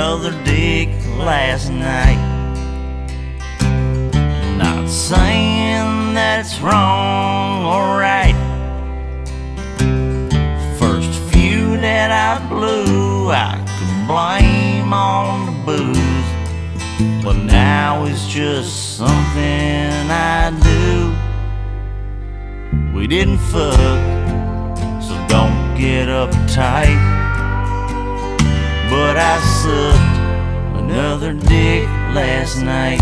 another dick last night. Not saying that's wrong or right. First few that I blew, I could blame on the booze. But now it's just something I do. We didn't fuck, so don't get uptight. But I sucked another dick last night.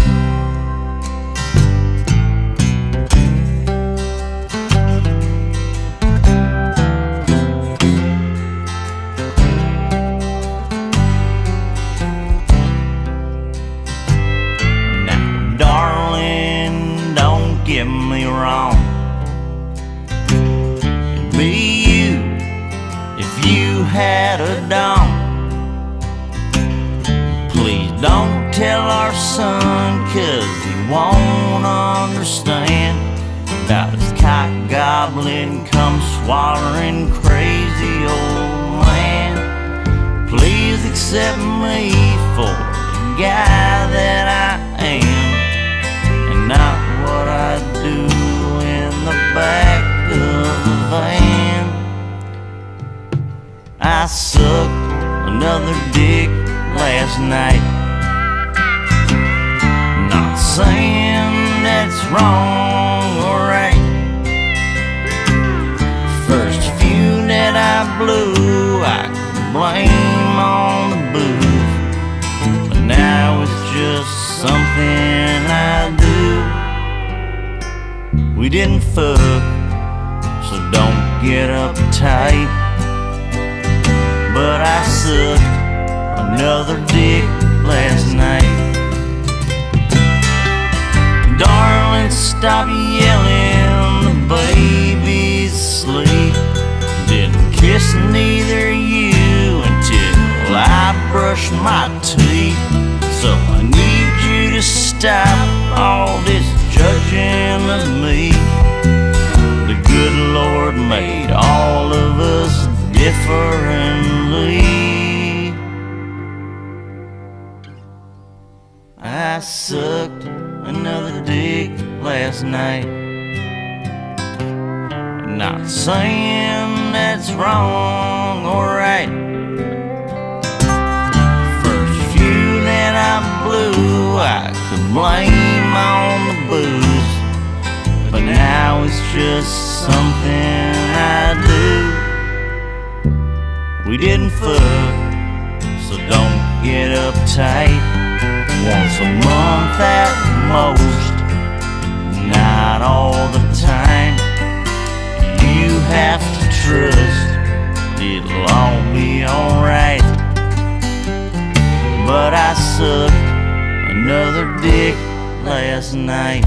Now, darling, don't get me wrong. It'd be you if you had a dong. Son, cause he won't understand about his cock goblin come swallowing crazy old man. Please accept me for the guy that I am and not what I do in the back of the van. I sucked another dick last night. Saying that's wrong or right. First few that I blew, I blame on the booze. But now it's just something I do. We didn't fuck, so don't get uptight. But I sucked another dick last night. Stop yelling, the baby's asleep. Didn't kiss neither you until I brushed my teeth. So I need you to stop all this judging of me. The good Lord made all of us differently. I sucked another dick last night. Not saying that's wrong or right. First few that I blew, I could blame on the booze. But now it's just something I do. We didn't fuck, so don't get uptight. Once a month at most, not all the time. You have to trust it'll all be alright. But I sucked another dick last night.